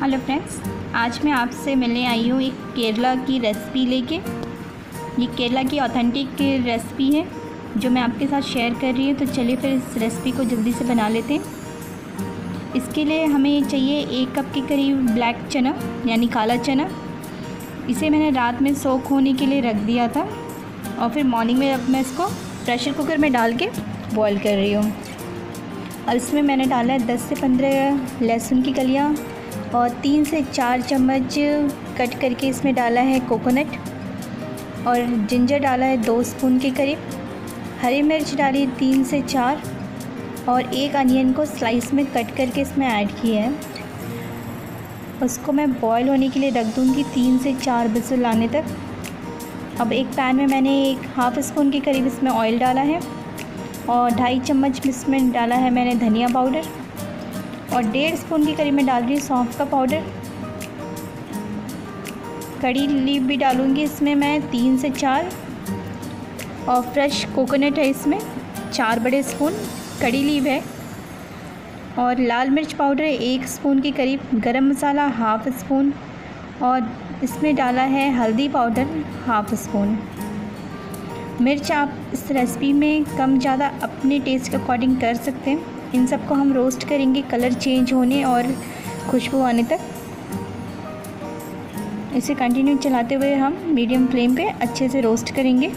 Hello friends, आज मैं आपसे मिलने आई हूँ एक केरला की रेसिपी लेके। ये केरला की ऑथेंटिक रेसिपी है, जो मैं आपके साथ शेयर कर रही हूँ। तो चलिए फिर इस रेसिपी को जल्दी से बना लेते हैं। इसके लिए हमें चाहिए एक कप के करीब ब्लैक चना, यानी काला चना। इसे मैंने रात में सोख होने के लिए रख दिया था। और फिर मॉर्निंग में अब मैं इसको प्रेशर कुकर में डाल के बॉईल कर रही हूँ। और इसमें मैंने डाला है दस से पंद्रह लहसुन की कलियाँ और तीन से चार चम्मच कट करके इसमें डाला है कोकोनट और जिंजर डाला है दो स्पून के करीब। हरी मिर्च डाली तीन से चार और एक अनियन को स्लाइस में कट करके इसमें ऐड किया है। उसको मैं बॉईल होने के लिए रख दूँगी तीन से चार बिसल आने तक। अब एक पैन में मैंने एक हाफ़ स्पून के करीब इसमें ऑयल डाला है और ढाई चम्मच इसमें डाला है मैंने धनिया पाउडर। और डेढ़ स्पून के करीब मैं डाल रही हूँ सौंफ का पाउडर। कड़ी लीव भी डालूँगी इसमें मैं तीन से चार। और फ्रेश कोकोनट है इसमें, चार बड़े स्पून, कड़ी लीव है। और लाल मिर्च पाउडर एक स्पून के करीब गरम मसाला हाफ़ स्पून। और इसमें डाला है हल्दी पाउडर हाफ़ स्पून। मिर्च आप इस रेसिपी में कम ज़्यादा अपने टेस्ट के अकॉर्डिंग कर सकते हैं। इन सबको हम रोस्ट करेंगे कलर चेंज होने और खुशबू आने तक। इसे कंटिन्यू चलाते हुए हम मीडियम फ्लेम पे अच्छे से रोस्ट करेंगे।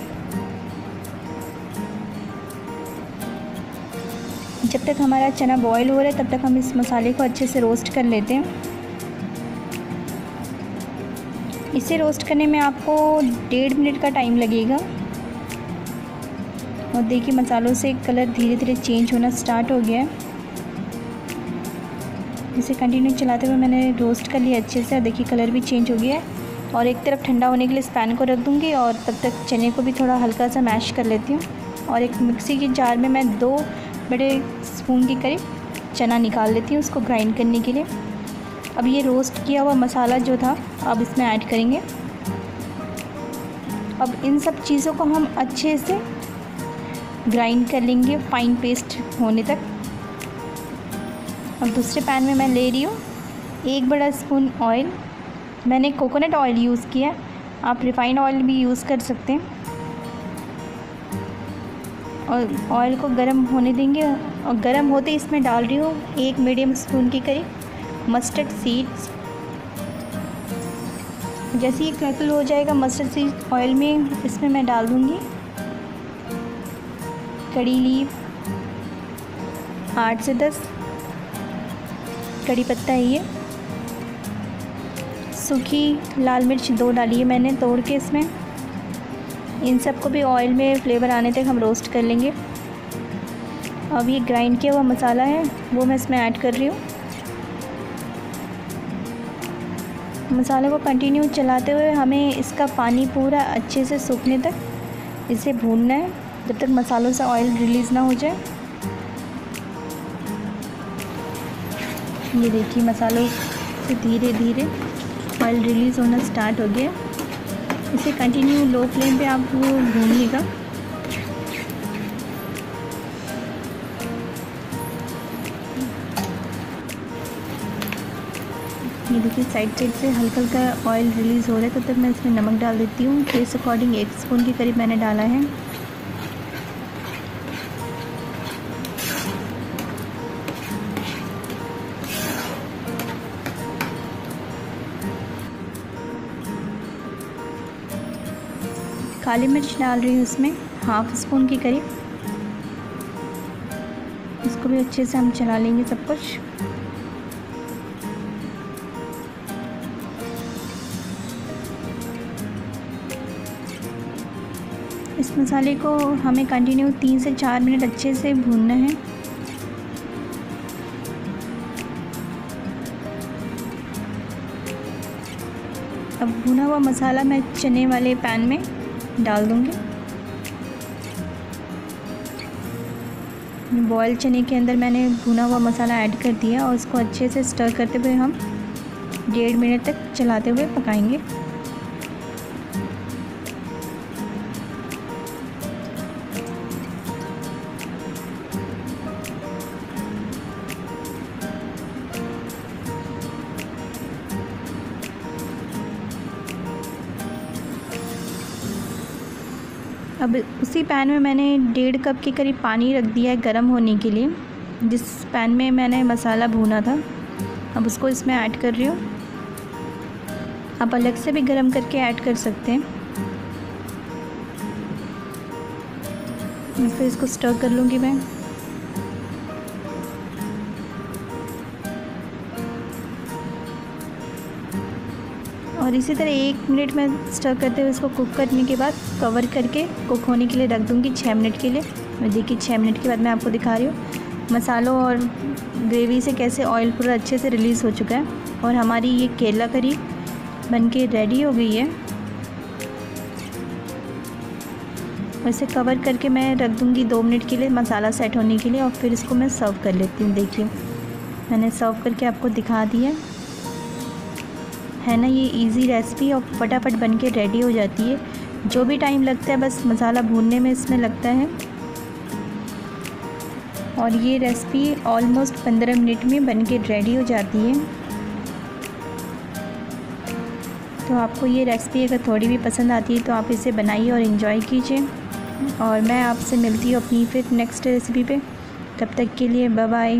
जब तक हमारा चना बॉईल हो रहा है, तब तक हम इस मसाले को अच्छे से रोस्ट कर लेते हैं। इसे रोस्ट करने में आपको डेढ़ मिनट का टाइम लगेगा। और देखिए मसालों से कलर धीरे धीरे चेंज होना स्टार्ट हो गया है। इसे कंटिन्यू चलाते हुए मैंने रोस्ट कर लिया अच्छे से देखिए कलर भी चेंज हो गया है। और एक तरफ़ ठंडा होने के लिए इस पैन को रख दूँगी, और तब तक चने को भी थोड़ा हल्का सा मैश कर लेती हूँ। और एक मिक्सी के जार में मैं दो बड़े स्पून के करीब चना निकाल लेती हूँ उसको ग्राइंड करने के लिए। अब ये रोस्ट किया हुआ मसाला जो था, अब इसमें ऐड करेंगे। अब इन सब चीज़ों को हम अच्छे से ग्राइंड कर लेंगे फाइन पेस्ट होने तक। अब दूसरे पैन में मैं ले रही हूँ एक बड़ा स्पून ऑयल मैंने कोकोनट ऑयल यूज़ किया आप रिफ़ाइंड ऑयल भी यूज़ कर सकते हैं। और ऑयल को गर्म होने देंगे और गर्म होते इसमें डाल रही हूँ एक मीडियम स्पून के करीब मस्टर्ड सीड्स जैसे ये क्रैकल हो जाएगा मस्टर्ड सीड ऑयल में इसमें मैं डाल दूँगी। कड़ी लीव आठ से दस। कड़ी पत्ता है ये। सूखी लाल मिर्च दो डाली है मैंने तोड़ के इसमें। इन सबको भी ऑयल में फ्लेवर आने तक हम रोस्ट कर लेंगे। अब ये ग्राइंड किया हुआ मसाला है, वो मैं इसमें ऐड कर रही हूँ। मसाले को कंटिन्यू चलाते हुए हमें इसका पानी पूरा अच्छे से सूखने तक इसे भूनना है। जब तक मसालों से ऑयल रिलीज़ ना हो जाए ये देखिए मसालों से धीरे धीरे ऑयल रिलीज़ होना स्टार्ट हो गया इसे कंटिन्यू लो फ्लेम पे आप वो भूनिएगा ये देखिए साइड साइड से हल्का हल्का ऑयल रिलीज़ हो रहा है तब तो तक मैं इसमें नमक डाल देती हूँ टेस्ट अकॉर्डिंग एक स्पून के करीब मैंने डाला है काली मिर्च डाल रही हूँ इसमें हाफ़ स्पून के करीब। इसको भी अच्छे से हम चला लेंगे सब कुछ। इस मसाले को हमें कंटिन्यू तीन से चार मिनट अच्छे से भूनना है। अब भुना हुआ मसाला मैं चने वाले पैन में डाल दूँगी। बॉयल चने के अंदर मैंने भुना हुआ मसाला ऐड कर दिया और उसको अच्छे से स्टर करते हुए हम डेढ़ मिनट तक चलाते हुए पकाएँगे। अब उसी पैन में मैंने डेढ़ कप के करीब पानी रख दिया है गर्म होने के लिए। जिस पैन में मैंने मसाला भूना था, अब उसको इसमें ऐड कर रही हूँ। आप अलग से भी गर्म करके ऐड कर सकते हैं। फिर इसको स्टर कर लूँगी मैं। और इसी तरह एक मिनट में स्टर करते हुए इसको कुक करने के बाद कवर करके कुक होने के लिए रख दूँगी छः मिनट के लिए। मैं देखिए छः मिनट के बाद मैं आपको दिखा रही हूँ मसालों और ग्रेवी से कैसे ऑयल पूरा अच्छे से रिलीज़ हो चुका है। और हमारी ये केला करी बन के रेडी हो गई है। वैसे कवर करके मैं रख दूँगी दो मिनट के लिए मसाला सेट होने के लिए और फिर इसको मैं सर्व कर लेती हूँ। देखिए मैंने सर्व करके आपको दिखा दिया। है ना, ये इजी रेसिपी और फटाफट बन के रेडी हो जाती है। जो भी टाइम लगता है, बस मसाला भूनने में इसमें लगता है। और ये रेसिपी ऑलमोस्ट पंद्रह मिनट में बन के रेडी हो जाती है। तो आपको ये रेसिपी अगर थोड़ी भी पसंद आती है तो आप इसे बनाइए और इन्जॉय कीजिए। और मैं आपसे मिलती हूँ अपनी फिर नेक्स्ट रेसिपी पे। तब तक के लिए बाय बाय